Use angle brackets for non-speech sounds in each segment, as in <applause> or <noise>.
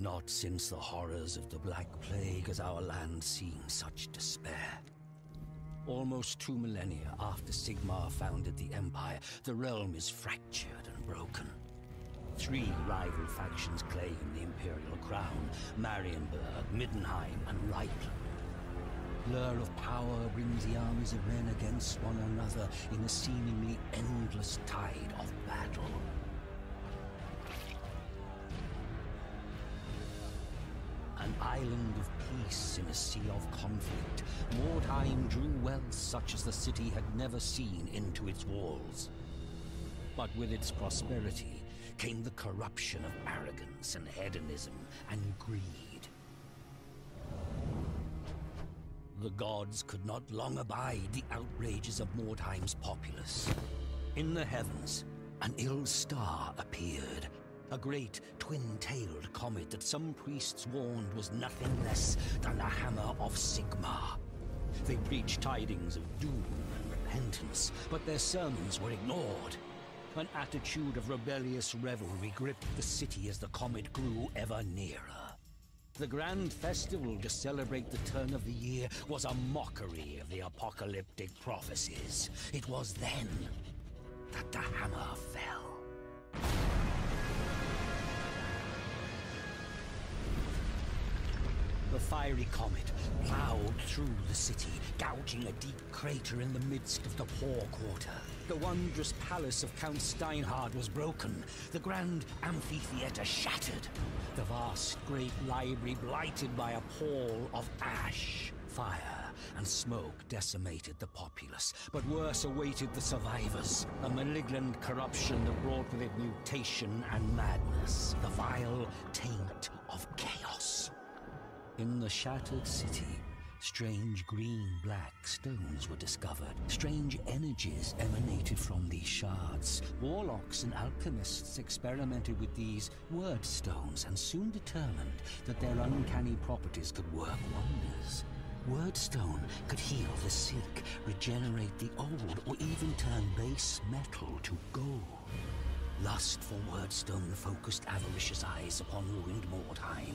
Not since the horrors of the Black Plague has our land seen such despair. Almost two millennia after Sigmar founded the Empire, the realm is fractured and broken. Three rival factions claim the Imperial crown, Marienburg, Middenheim, and Reikland. Blur of power brings the armies of men against one another in a seemingly endless tide of battle. Island of peace in a sea of conflict, Mordheim drew wealth such as the city had never seen into its walls. But with its prosperity came the corruption of arrogance and hedonism and greed. The gods could not long abide the outrages of Mordheim's populace. In the heavens, an ill star appeared. A great twin-tailed comet that some priests warned was nothing less than the Hammer of Sigmar. They preached tidings of doom and repentance, but their sermons were ignored. An attitude of rebellious revelry gripped the city as the comet grew ever nearer. The grand festival to celebrate the turn of the year was a mockery of the apocalyptic prophecies. It was then that the hammer fell. The fiery comet plowed through the city, gouging a deep crater in the midst of the poor quarter. The wondrous palace of Count Steinhard was broken, the grand amphitheater shattered, the vast great library blighted by a pall of ash. Fire and smoke decimated the populace, but worse awaited the survivors. A malignant corruption that brought with it mutation and madness, the vile taint of chaos. In the shattered city, strange green-black stones were discovered. Strange energies emanated from these shards. Warlocks and alchemists experimented with these wyrd stones and soon determined that their uncanny properties could work wonders. Wyrdstone could heal the sick, regenerate the old, or even turn base metal to gold. Lust for Wyrdstone focused avaricious eyes upon ruined Mordheim.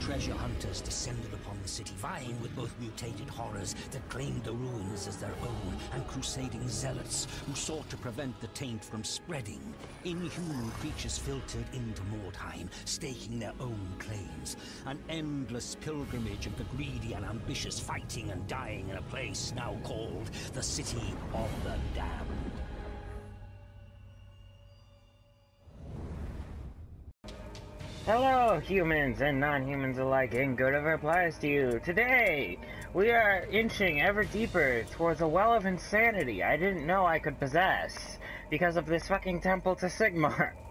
Treasure hunters descended upon the city, vying with both mutated horrors that claimed the ruins as their own, and crusading zealots who sought to prevent the taint from spreading. Inhuman creatures filtered into Mordheim, staking their own claims. An endless pilgrimage of the greedy and ambitious fighting and dying in a place now called the City of the Damned. Hello, humans and non-humans alike, and good ever applies to you. Today, we are inching ever deeper towards a well of insanity I didn't know I could possess because of this fucking temple to Sigmar. <laughs>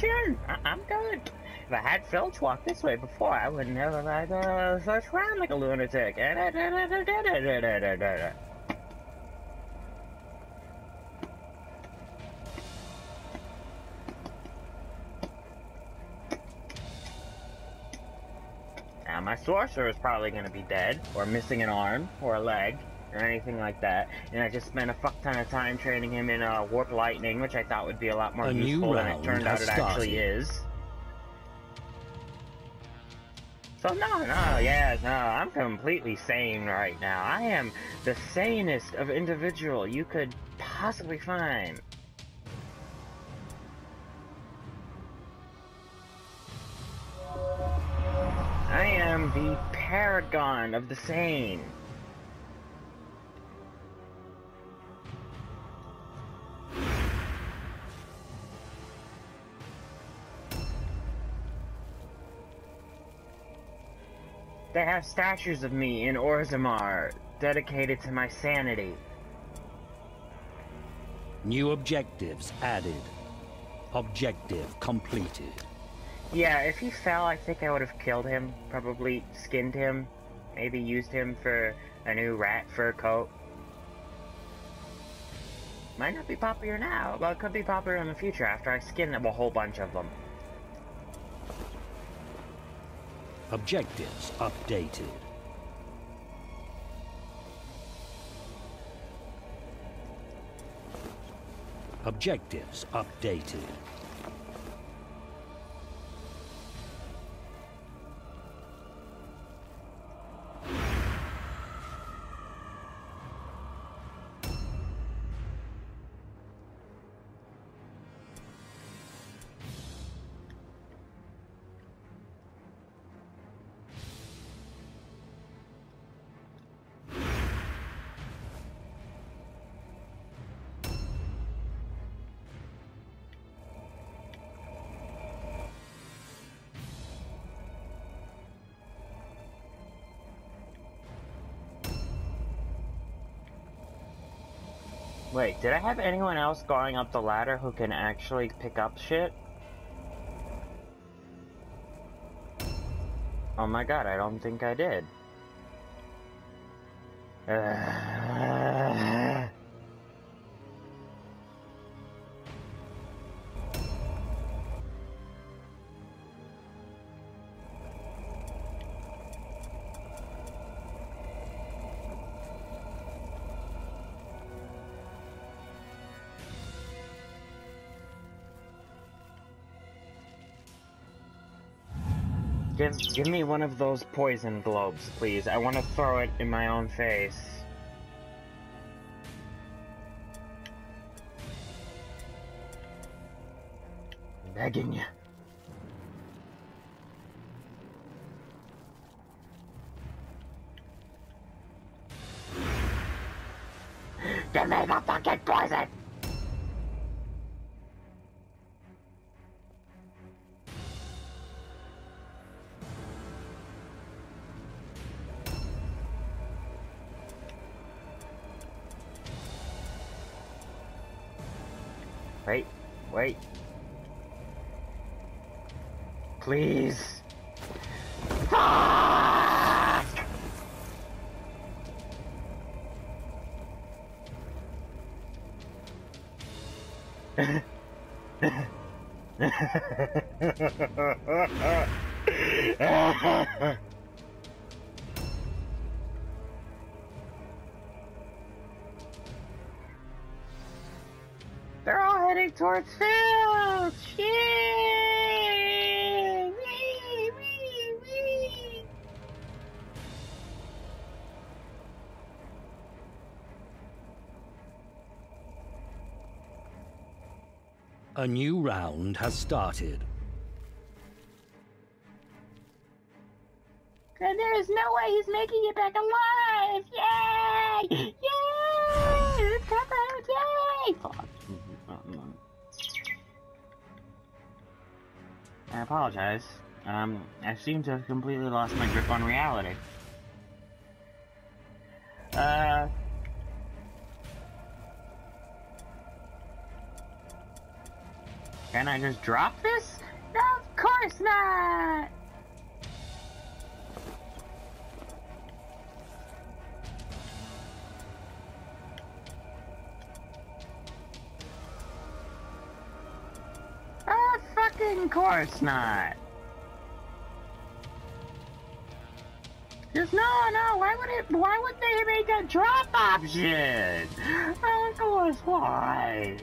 the! I I'm good. If I had Filch walk this way before, I would never like uh, search around like a lunatic. Now, my sorcerer is probably going to be dead, or missing an arm, or a leg, or anything like that. And I just spent a fuck ton of time training him in uh, Warp Lightning, which I thought would be a lot more A useful than it turned out it actually is. So no, no, yeah, no, I'm completely sane right now. I am the sanest of individual you could possibly find. I am the paragon of the sane. They have statues of me in Orzammar dedicated to my sanity. New objectives added. Objective completed. Yeah, if he fell, I think I would have killed him. Probably skinned him. Maybe used him for a new rat fur coat. Might not be popular now, but could be popular in the future after I skin a whole bunch of them. Objectives updated. Objectives updated. Wait, did I have anyone else going up the ladder who can actually pick up shit? Oh my god, I don't think I did. Uh... Give, give me one of those poison globes, please. I want to throw it in my own face. I'm begging you. Give me the fucking poison! Please. Fuck! <laughs> They're all heading towards field! A new round has started. And there's no way he's making it back alive! Yay! Yay! It's covered! Yay! Fuck. I apologize. Um, I seem to have completely lost my grip on reality. Can I just drop this? Of course not! Of fucking course not! Just no, no. Why would it? Why would they make a drop option? Of course, why?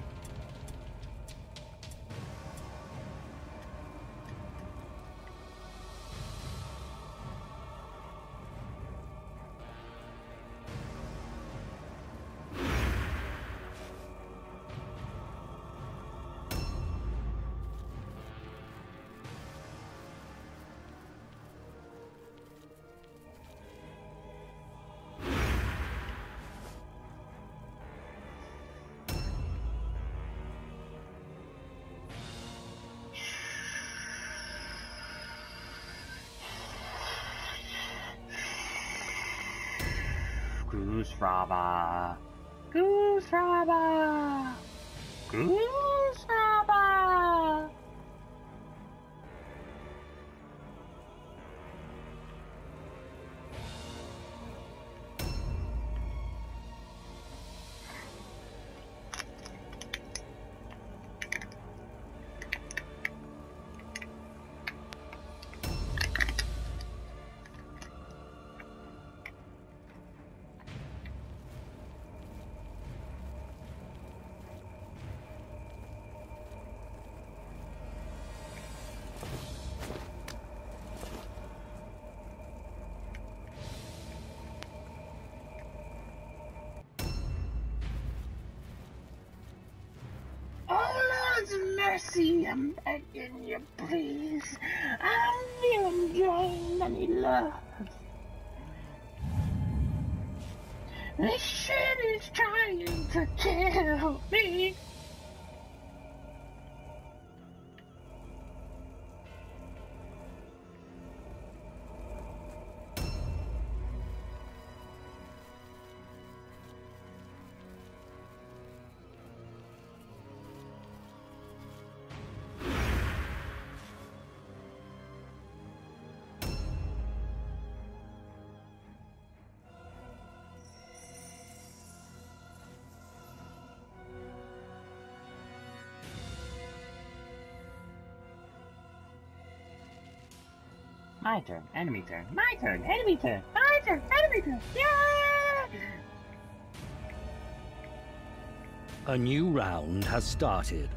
Mercy, I'm begging you, please. I'm feeling drained. I need love. This shit is trying to kill me. My turn, enemy turn, my turn, enemy turn, my turn, enemy turn, yeah! A new round has started.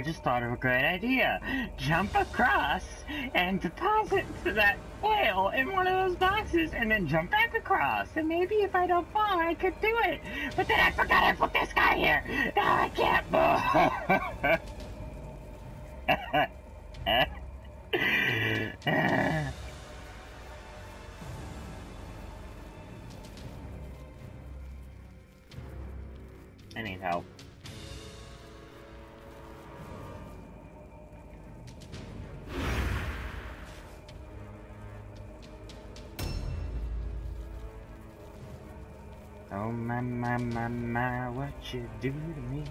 I just thought of a great idea. Jump across and deposit that oil in one of those boxes and then jump back across. And maybe if I don't fall, I could do it. But then I forgot I put this guy here. Now I can't move. <laughs> I need help. My my what you do to me?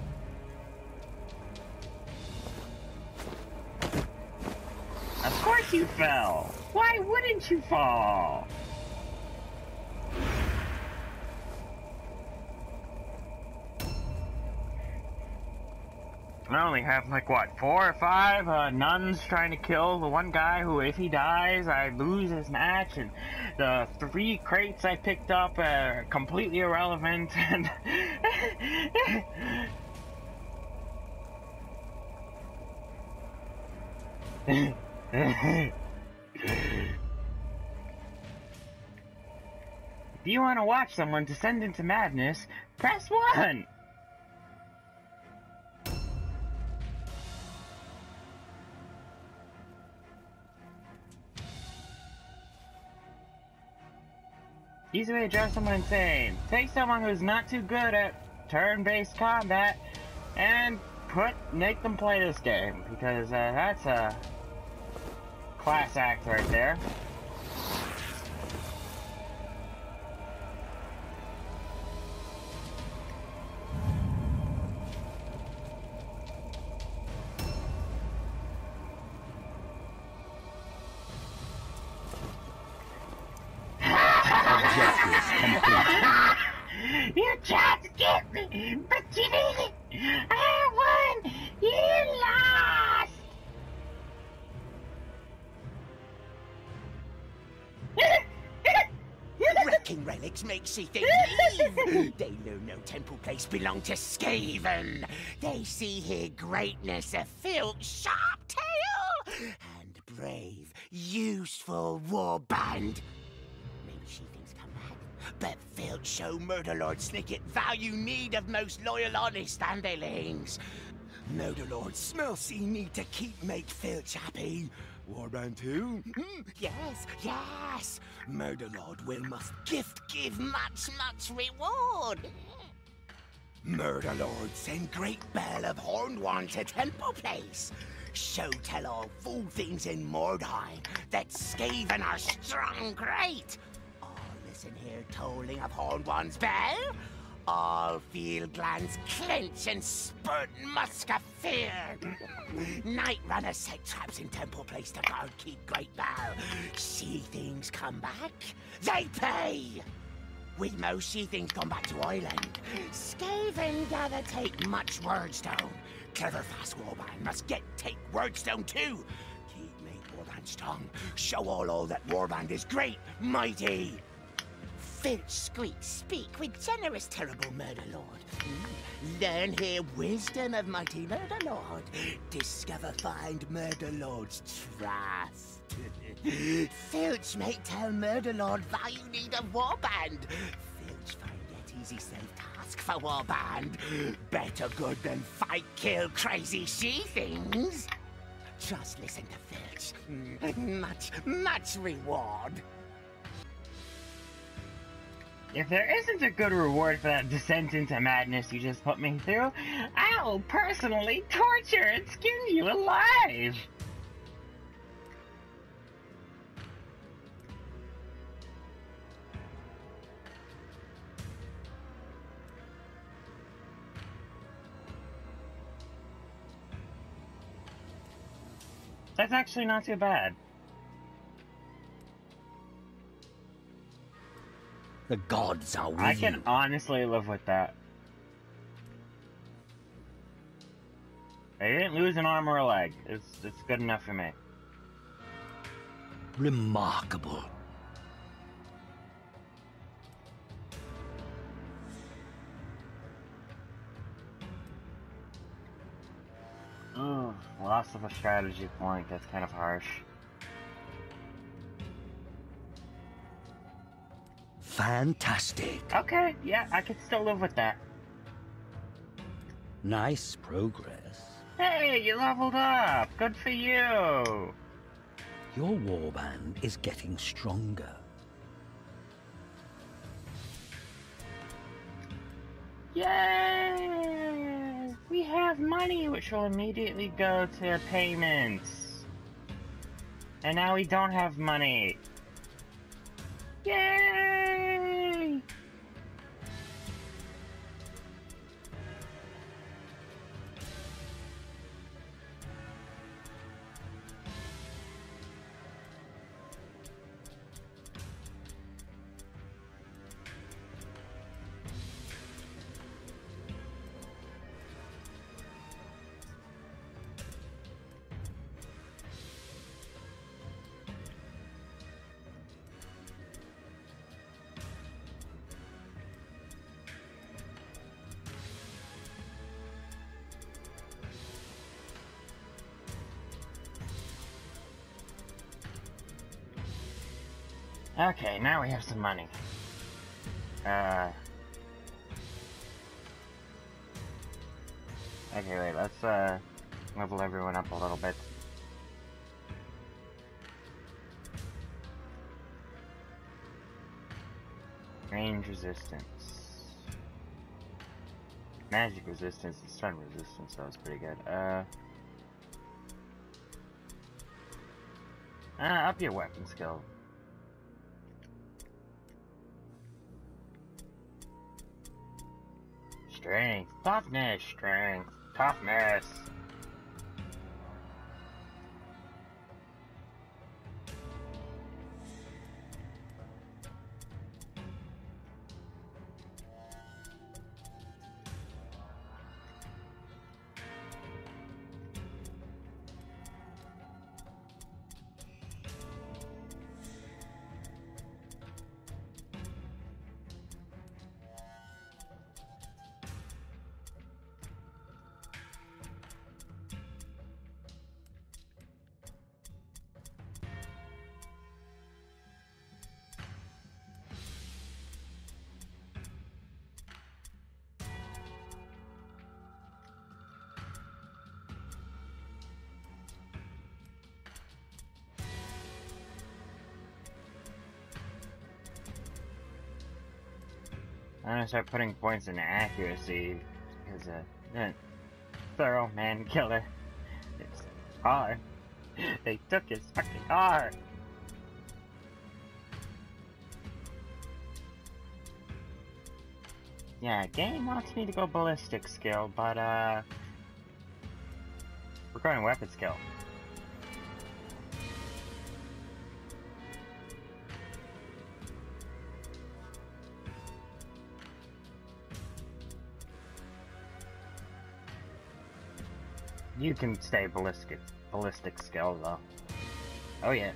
Of course you fell! Why wouldn't you fall? I only have like what four or five uh, nuns trying to kill the one guy who, if he dies, I lose his match, and the three crates I picked up are completely irrelevant. <laughs> And if you want to watch someone descend into madness, press one. Easy way to drive someone insane. Take someone who's not too good at turn-based combat and put make them play this game because uh, that's a class act right there. Make things leave. <laughs> they know no temple place belong to Skaven. They see here greatness of Filch sharp tail and brave, useful warband. Maybe she thinks come back. But Filch show Murderlord Snicket value need of most loyal honest underlings. Murderlord smell see need to keep make Filch happy. Warband too? Mm, yes, yes. Murderlord will must gift give much, much reward. Murderlord send great bell of horned one to Temple Place. Show tell all fool things in Mordheim that Skaven are strong great. All listen here tolling of horned one's bell. All field glands clench and spurt musk of fear. Night runners set traps in Temple Place to guard keep Great Bell. See things come back, they pay. With most she things gone back to Island, Skaven gather take much Wyrdstone. Clever fast warband must get take Wyrdstone too. Keep make warband strong. Show all all that warband is great, mighty. Filch Squeak speak with generous terrible murder lord. Learn here wisdom of mighty murder lord. Discover find murder lord's trust. <laughs> Filch make tell murder lord why you need a warband. Filch find yet easy safe task for warband. Better good than fight kill crazy she things. Just listen to Filch. Mm, Much, much reward. If there isn't a good reward for that descent into madness you just put me through, I'll personally torture and skin you alive! That's actually not too bad. The gods are with I can you. honestly live with that. They didn't lose an arm or a leg. It's it's good enough for me. Remarkable. Ooh, loss of a strategy point. That's kind of harsh. Fantastic. Okay, yeah, I could still live with that. Nice progress. Hey, you leveled up. Good for you. Your warband is getting stronger. Yay! We have money, which will immediately go to payments. And now we don't have money. Yay! Okay, now we have some money. Uh. Okay, wait, let's, uh, level everyone up a little bit. Range resistance. Magic resistance and stun resistance, that was pretty good. Uh. Uh, up your weapon skill. Strength, toughness, strength, toughness. I'm gonna start putting points in accuracy because uh, eh, thorough man killer. It's hard. <laughs> They took his fucking heart. Yeah, game wants me to go ballistic skill, but uh, we're going weapon skill. You can stay ballistic, ballistic skill, though. Oh, yes.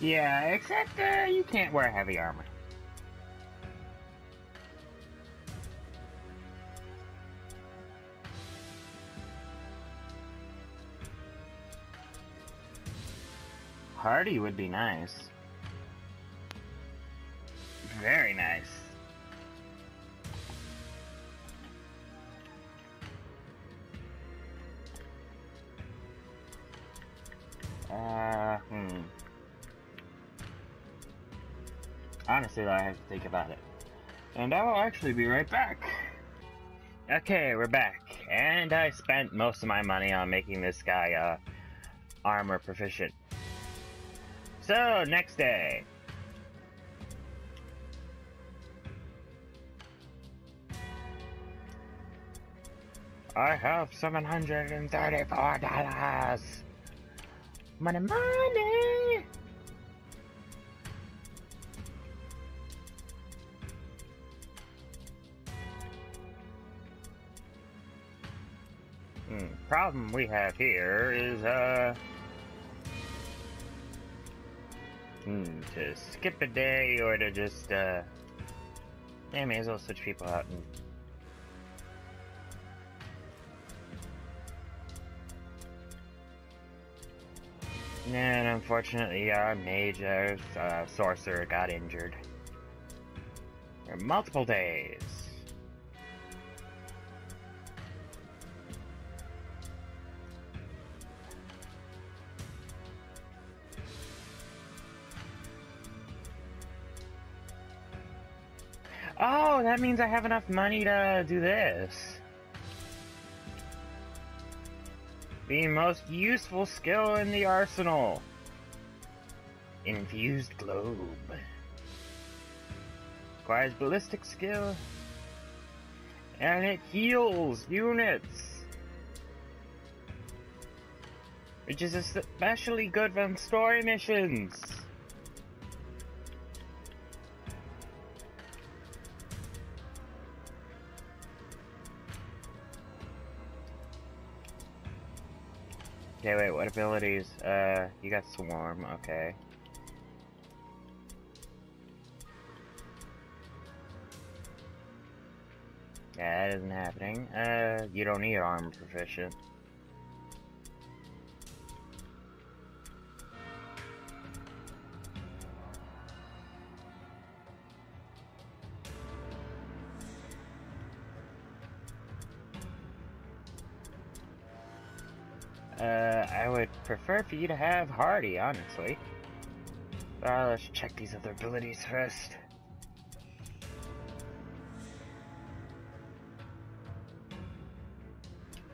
Yeah, except uh, you can't wear heavy armor. Hardy would be nice. Very nice. Uh, hmm. Honestly, I have to think about it. And I will actually be right back. Okay, we're back. And I spent most of my money on making this guy, uh, armor proficient. So, next day. I have $734. Money, money! Hmm, problem we have here is, uh... Hmm, to skip a day or to just, uh... Yeah, may as well switch people out and... And unfortunately, our mage, our uh, sorcerer got injured. For multiple days. Oh, that means I have enough money to do this. The most useful skill in the arsenal. Infused globe. Requires ballistic skill. And it heals units. Which is especially good on story missions. Okay, wait, what abilities? Uh, you got Swarm, okay. Yeah, that isn't happening. Uh, you don't need armor proficient. Uh, I would prefer for you to have Hardy, honestly. Uh, let's check these other abilities first.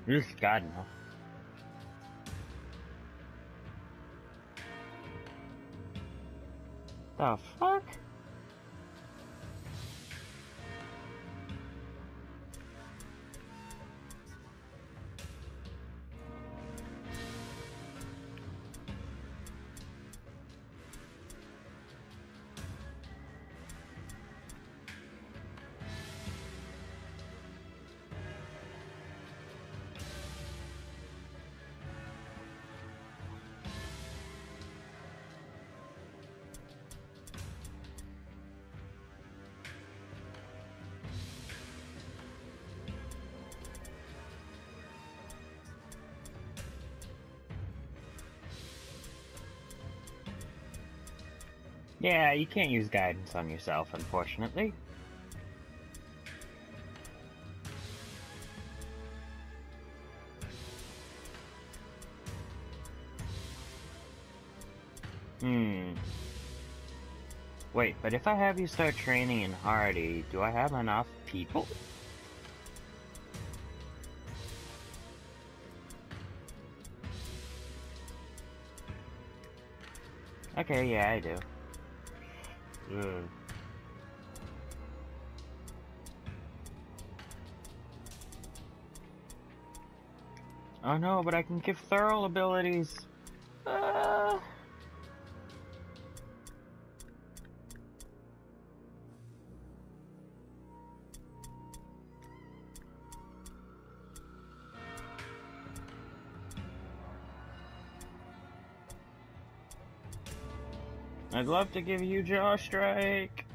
Ugh, God, no. The fuck? Yeah, you can't use guidance on yourself, unfortunately. Hmm. Wait, but if I have you start training in Hardy, do I have enough people? Okay, yeah, I do. Ugh. Oh no, but I can give thorough abilities. I'd love to give you Jaw Strike.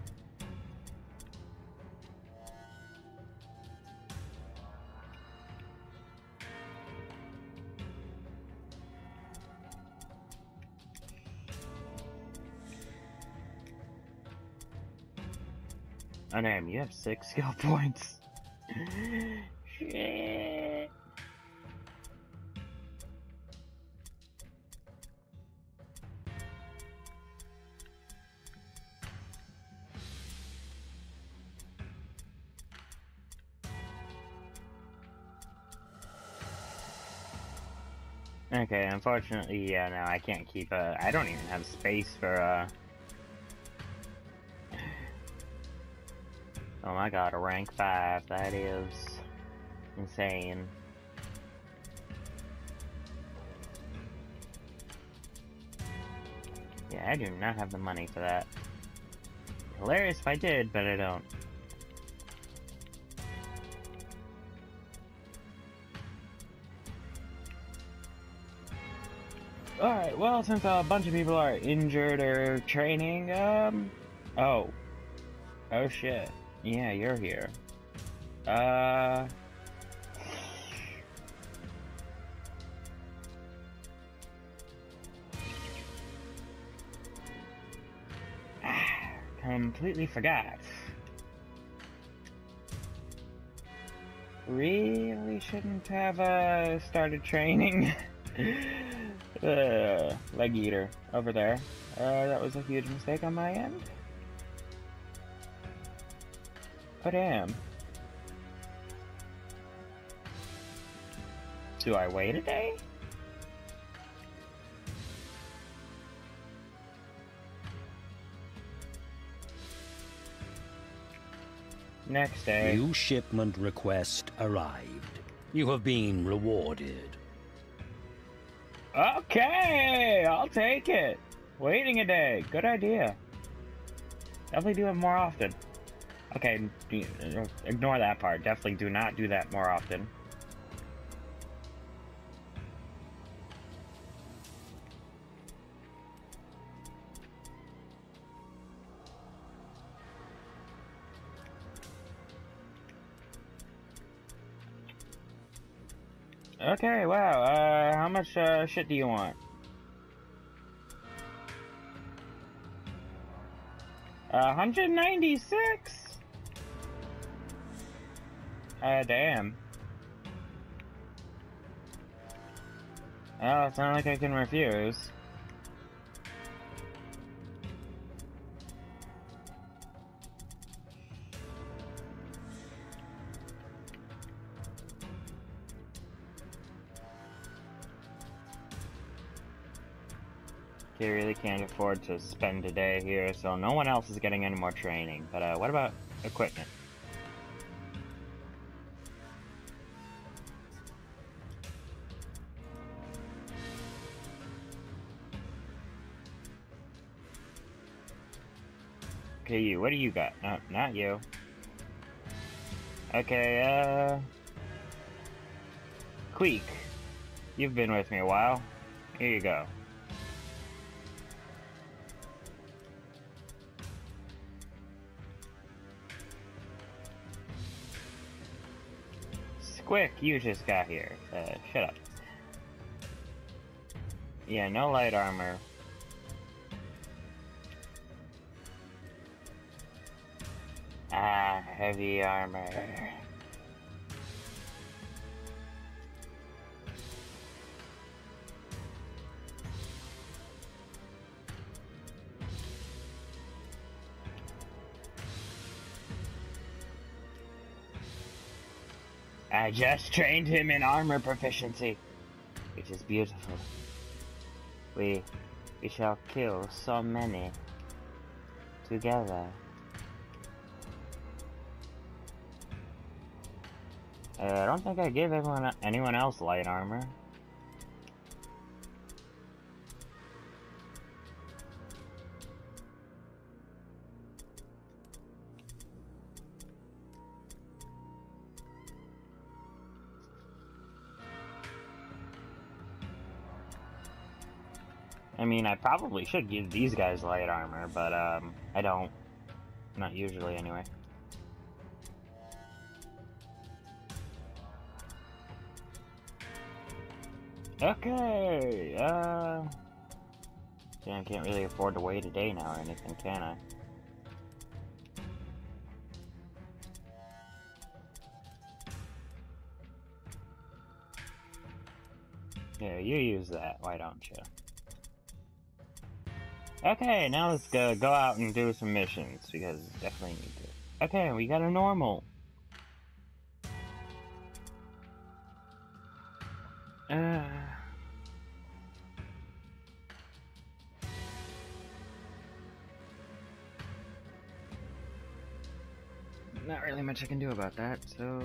Damn, you have six skill <laughs> points. Okay, unfortunately, yeah, no, I can't keep a. I don't even have space for uh <sighs> Oh my god, a rank 5, that is insane. Yeah, I do not have the money for that. Hilarious if I did, but I don't. Alright, well, since a bunch of people are injured or training, um... Oh. Oh shit. Yeah, you're here. Uh... <sighs> Completely forgot. Really shouldn't have uh, started training. <laughs> uh, leg eater over there. Uh, that was a huge mistake on my end. But am. Do I wait a day? Next day. New shipment request arrived. You have been rewarded. Okay, I'll take it. Waiting a day. Good idea. Definitely do it more often. Okay, ignore that part. Definitely do not do that more often. Okay, wow, uh, how much, uh, shit do you want? Uh, 196? Ah, uh, damn. Oh, it's not like I can refuse. Okay, really can't afford to spend a day here, so no one else is getting any more training. But uh, what about equipment? Okay, you. What do you got? No, not you. Okay, uh... Queek. You've been with me a while. Here you go. Squick, you just got here. Uh, shut up. Yeah, no light armor. Ah, heavy armor. I just trained him in armor proficiency, which is beautiful. We, we shall kill so many together. Uh, I don't think I gave everyone anyone else light armor. I mean, I probably should give these guys light armor, but um, I don't. Not usually, anyway. Okay, uh... I can't really afford to wait a day now or anything, can I? Yeah, you use that, why don't you? Okay, now let's go, go out and do some missions, because definitely need to. Okay, we got a normal. Uh... Not really much I can do about that, so...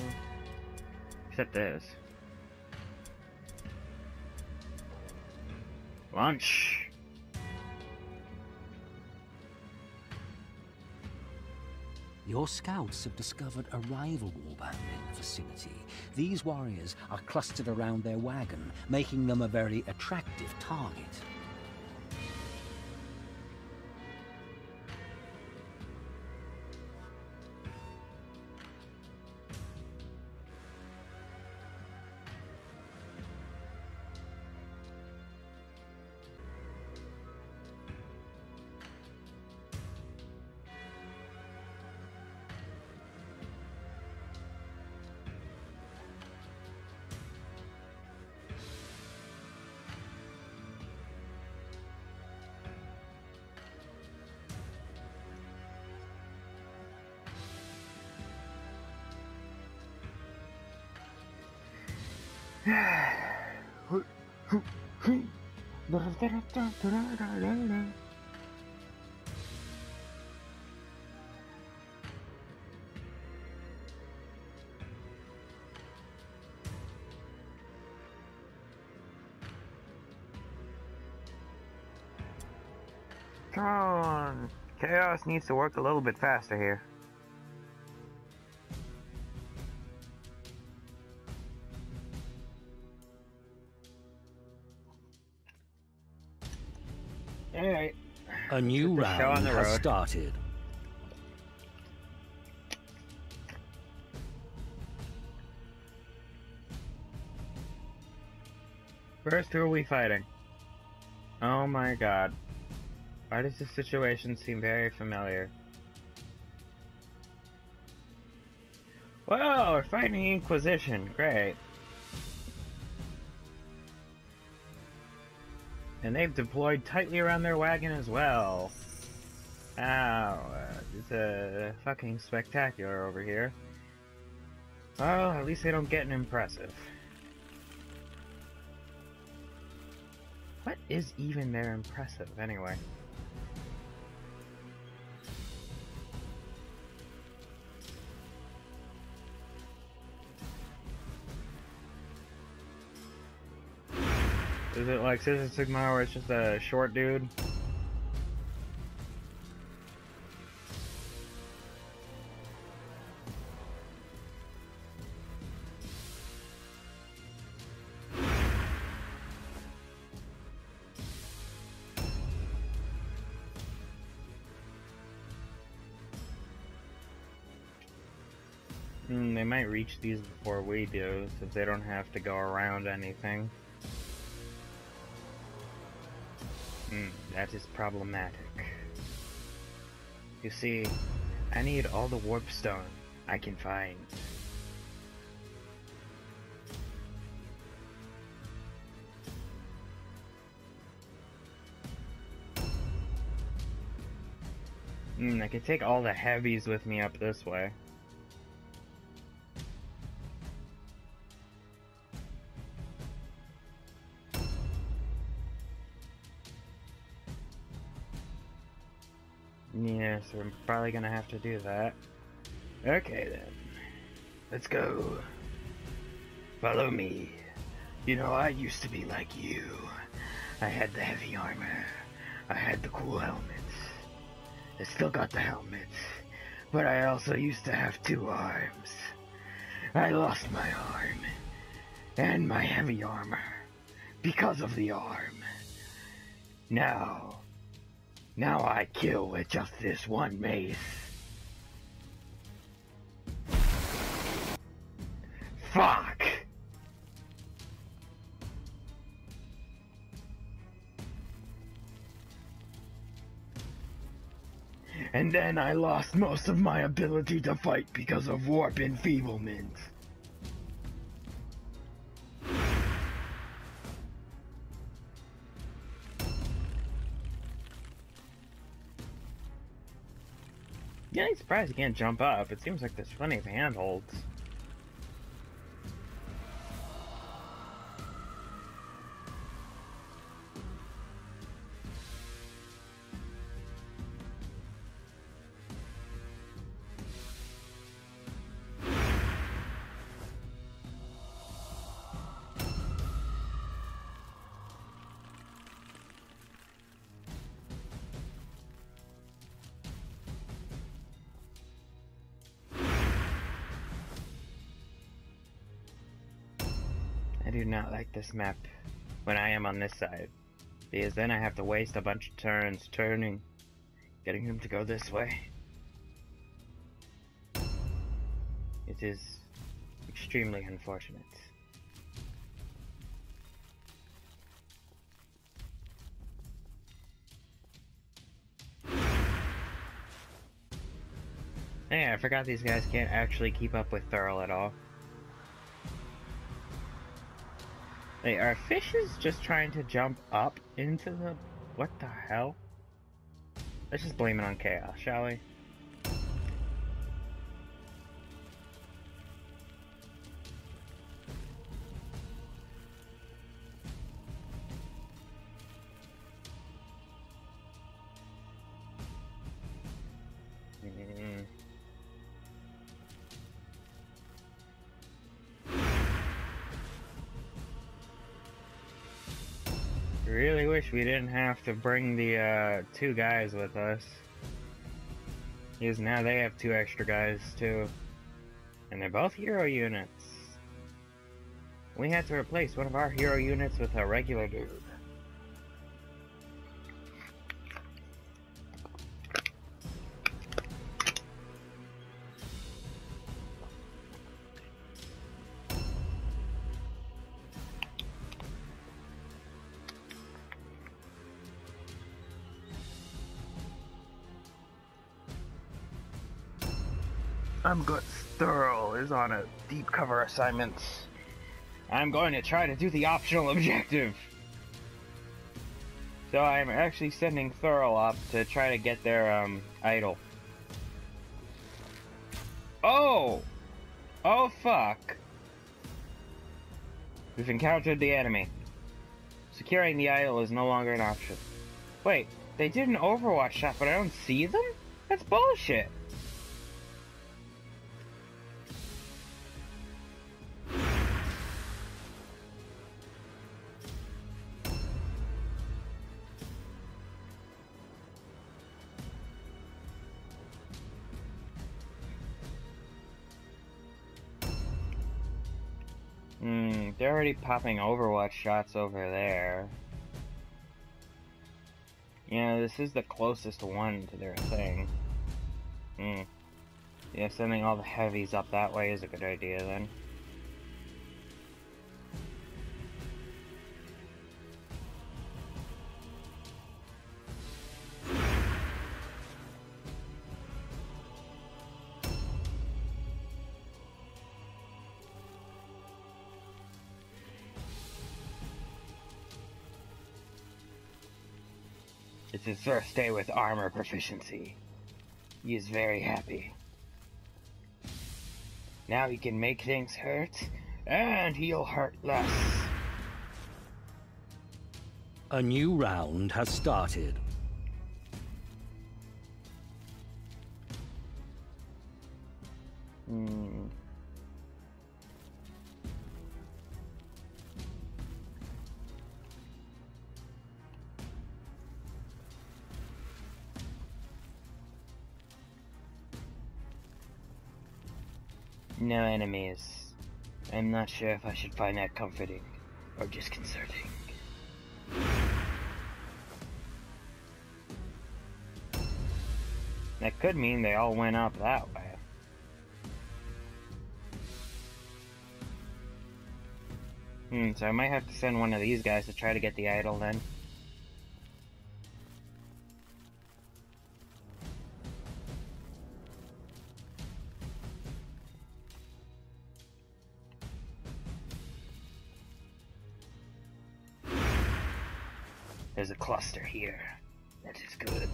Except this. Lunch! Your scouts have discovered a rival warband in the vicinity. These warriors are clustered around their wagon, making them a very attractive target. Come on! Chaos needs to work a little bit faster here. Alright. A new Just show on round the has road. started. First, who are we fighting? Oh my god. Why does this situation seem very familiar? Well, we're fighting the Inquisition. Great. And they've deployed tightly around their wagon as well. Wow, uh, it's a fucking spectacular over here. Well, at least they don't get an impressive. What is even their impressive, anyway? Is it like Citizen Sigma where it's just a short dude? Hmm, they might reach these before we do, since they don't have to go around anything. That is problematic. You see, I need all the warp stone I can find. Hmm, I can take all the heavies with me up this way. Probably gonna have to do that. Okay then. Let's go. Follow me. You know, I used to be like you. I had the heavy armor. I had the cool helmets. I still got the helmets. But I also used to have two arms. I lost my arm. And my heavy armor. Because of the arm. Now, now I kill with just this one mace. Fuck! And then I lost most of my ability to fight because of warp enfeeblement. I'm surprised he can't jump up. It seems like there's plenty of handholds. Do not like this map when I am on this side. Because then I have to waste a bunch of turns turning, getting him to go this way. It is extremely unfortunate. Hey, I forgot these guys can't actually keep up with Thurl at all. Hey, are fishes just trying to jump up into the... What the hell? Let's just blame it on chaos, shall we? We didn't have to bring the uh, two guys with us. Because now they have two extra guys too. And they're both hero units. We had to replace one of our hero units with a regular dude. I'm good. Thurl is on a deep cover assignment. I'm going to try to do the optional <laughs> objective. So I'm actually sending Thurl up to try to get their um idol. Oh! Oh fuck. We've encountered the enemy. Securing the idol is no longer an option. Wait, they did an Overwatch shot, but I don't see them? That's bullshit. Already popping Overwatch shots over there. You know, this is the closest one to their thing. Hmm. Yeah, sending all the heavies up that way is a good idea then. His first day with armor proficiency. He is very happy. Now he can make things hurt, and he'll hurt less. A new round has started. Hmm. no enemies. I'm not sure if I should find that comforting or disconcerting. That could mean they all went up that way. Hmm, so I might have to send one of these guys to try to get the idol then. There's a cluster here. That is good.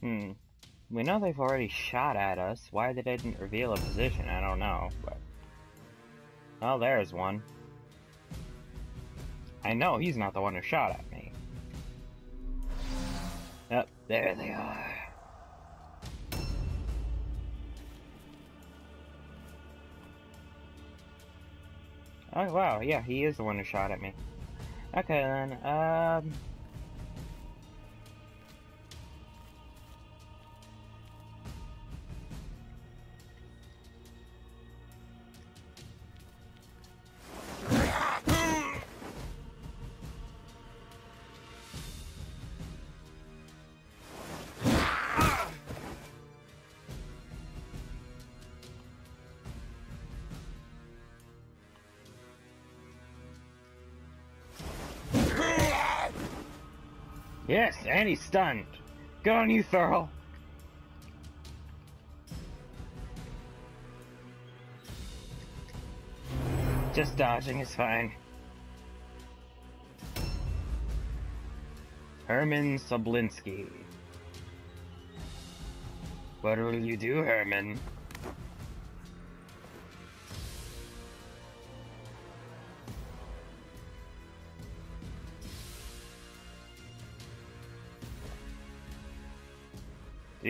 Hmm. We know they've already shot at us. Why they didn't reveal a position, I don't know, but... Well, there's one. I know he's not the one who shot at me. Yep, there they are. Oh, wow, yeah, he is the one who shot at me. Okay, then, um... Yes, and he's stunned. Good on you, Thurl. Just dodging is fine. Herman Soblinski. What will you do, Herman?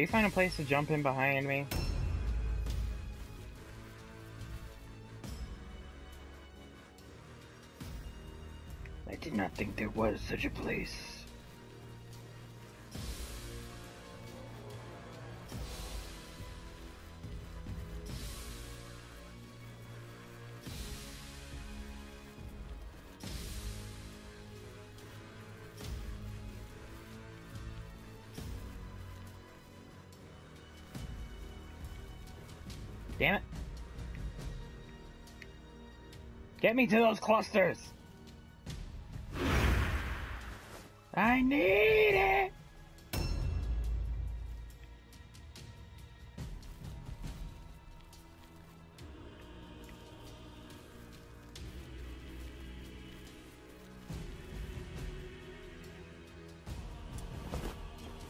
Did he find a place to jump in behind me? I did not think there was such a place. Get me to those clusters! I need it!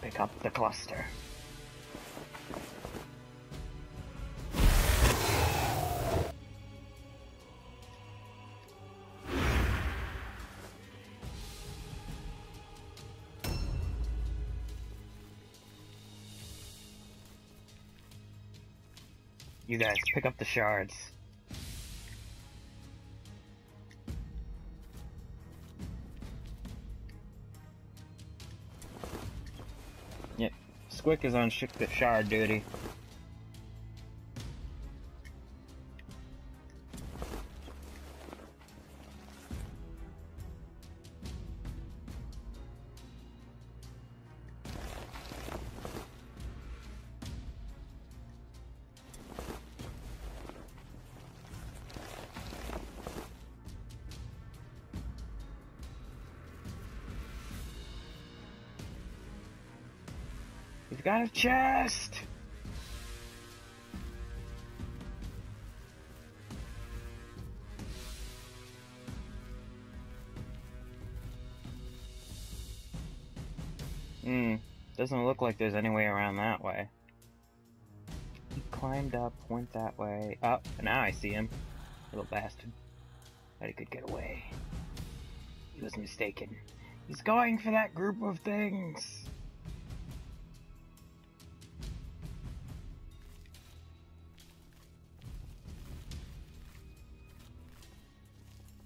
Pick up the cluster. You guys, pick up the shards. Yep, Squick is on sh shard duty. Got a chest! Hmm, doesn't look like there's any way around that way. He climbed up, went that way. Up, oh, now I see him. Little bastard. Thought he could get away. He was mistaken. He's going for that group of things!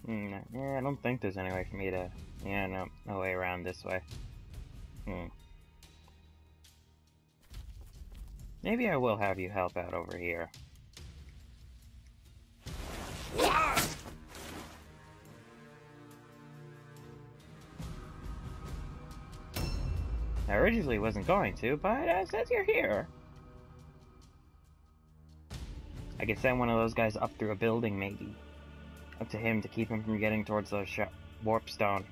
Hmm, yeah, I don't think there's any way for me to... Yeah, no, no way around this way. Hmm. Maybe I will have you help out over here. I originally wasn't going to, but uh, since you're here... I could send one of those guys up through a building, maybe. Up to him to keep him from getting towards the warp stone.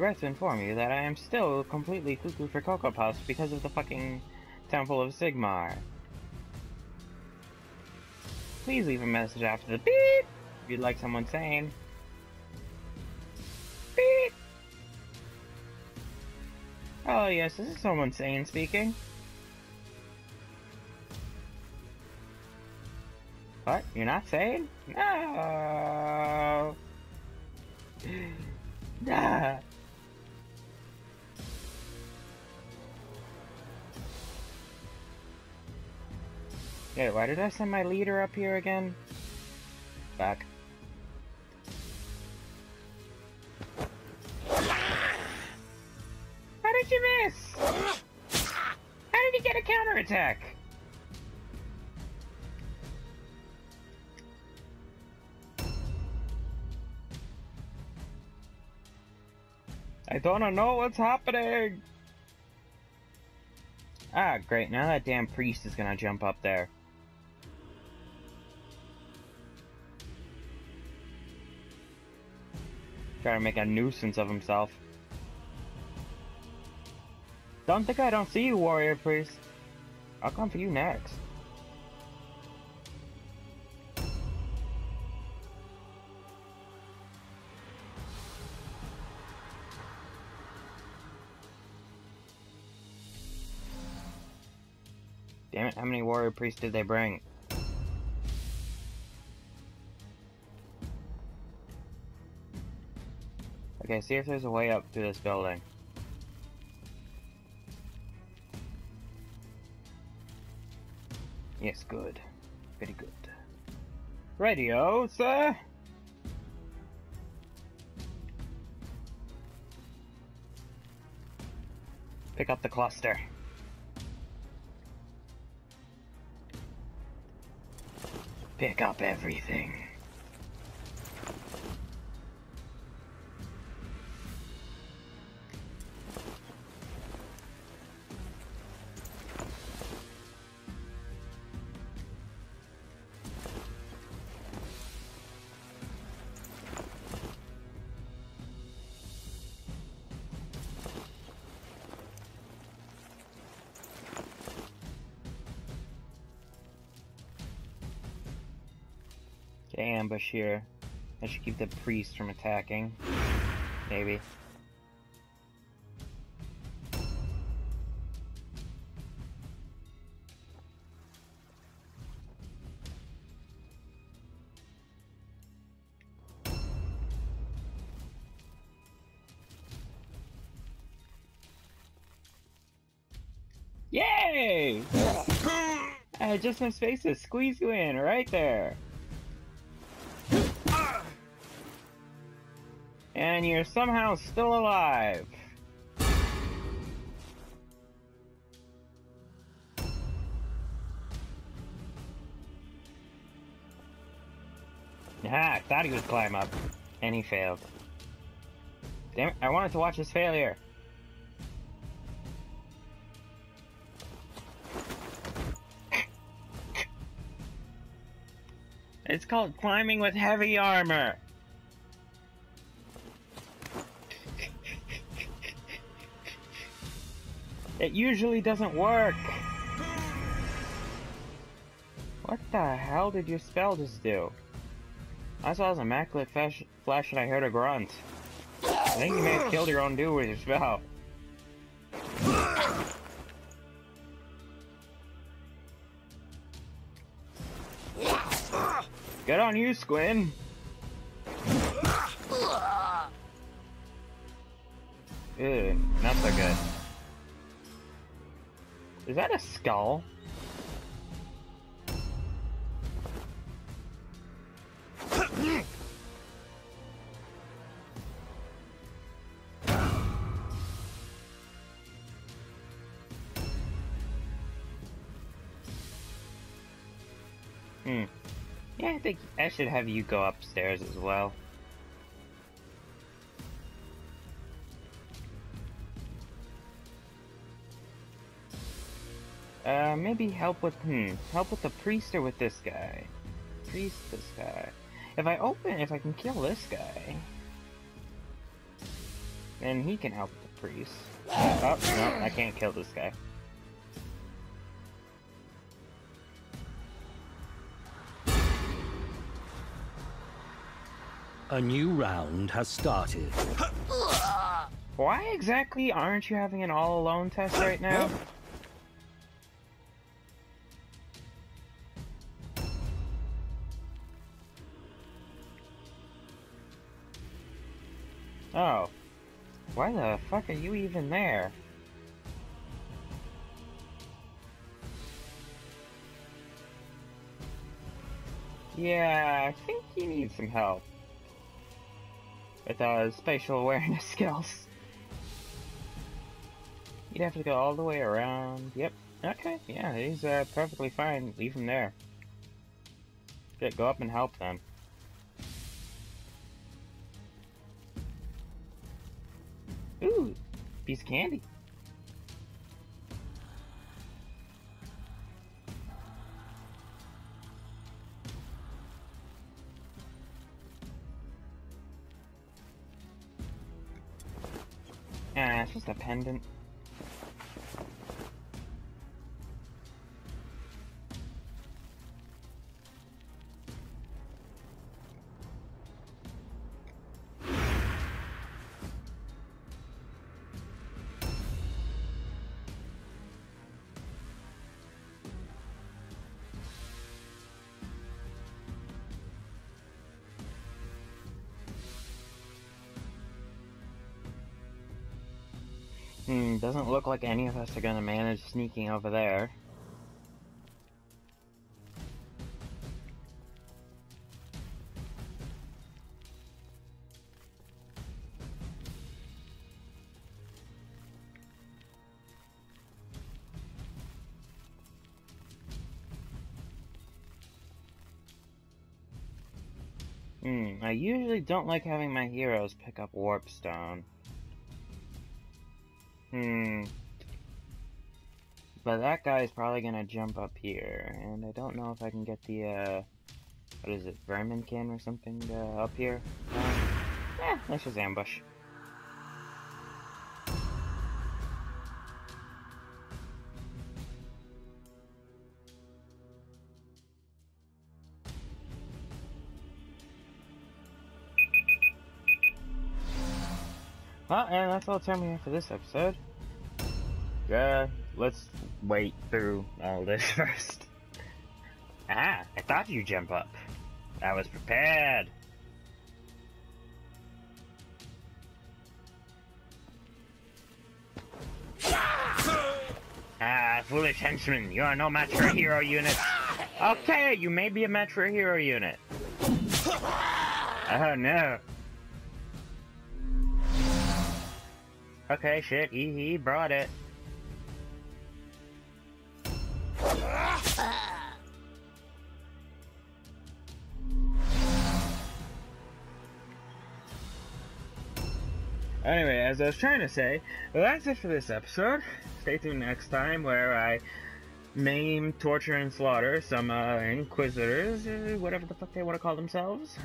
Regret to inform you that I am still completely cuckoo for Cocoa Puffs because of the fucking Temple of Sigmar. Please leave a message after the beep if you'd like someone sane. Beep! Oh yes, this is someone sane speaking. What? You're not sane? No! <laughs> Nah! Okay, why did I send my leader up here again? Back. How did you miss? How did you get a counterattack? I don't know what's happening! Ah, great. Now that damn priest is gonna jump up there. Try to make a nuisance of himself. Don't think I don't see you, warrior priest. I'll come for you next. Damn it, how many warrior priests did they bring? Okay, see if there's a way up to this building. Yes, good. Very good. Radio, sir? Pick up the cluster. Pick up everything. Ambush here. I should keep the priest from attacking. Maybe. Yay! <laughs> I just some space to squeeze you in right there. And you're somehow still alive. Ah, I thought he would climb up. And he failed. Damn it, I wanted to watch his failure. It's called climbing with heavy armor. It usually doesn't work. What the hell did your spell just do? I saw an immaculate flash, flash and I heard a grunt. I think you may have killed your own dude with your spell. Good on you, Squin. Good, not so good. Is that a skull? Hmm. Yeah, I think I should have you go upstairs as well. Maybe help with, hmm, help with the priest or with this guy? Priest, this guy. If I open, if I can kill this guy, then he can help the priest. Oh, no, I can't kill this guy. A new round has started. Why exactly aren't you having an all-alone test right now? Oh. Why the fuck are you even there? Yeah, I think he needs some help. With uh, spatial awareness <laughs> skills. You'd have to go all the way around. Yep. Okay, yeah, he's uh, perfectly fine. Leave him there. Good, go up and help them. Piece of candy. Ah, it's just a pendant. Doesn't look like any of us are gonna manage sneaking over there. Hmm, I usually don't like having my heroes pick up Warpstone. Hmm. But that guy is probably gonna jump up here, and I don't know if I can get the, uh, what is it, Verminkin or something uh, up here? Um, eh, let's just ambush. Well, and that's all the time we have for this episode. Yeah, let's wait through all this <laughs> first. Ah, I thought you'd jump up. I was prepared. Ah, foolish henchman, you are no match for a hero unit. Okay, you may be a match for a hero unit. Oh no. Okay, shit, he, he brought it. Anyway, as I was trying to say, that's it for this episode. Stay tuned next time where I maim, torture, and slaughter some uh, inquisitors, uh, whatever the fuck they want to call themselves.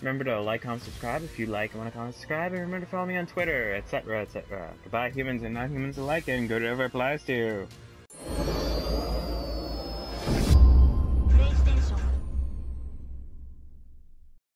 Remember to like, comment, subscribe if you like and want to comment, subscribe, and remember to follow me on Twitter, etc., etc. Goodbye, humans and non-humans alike, and go to whatever applies to you.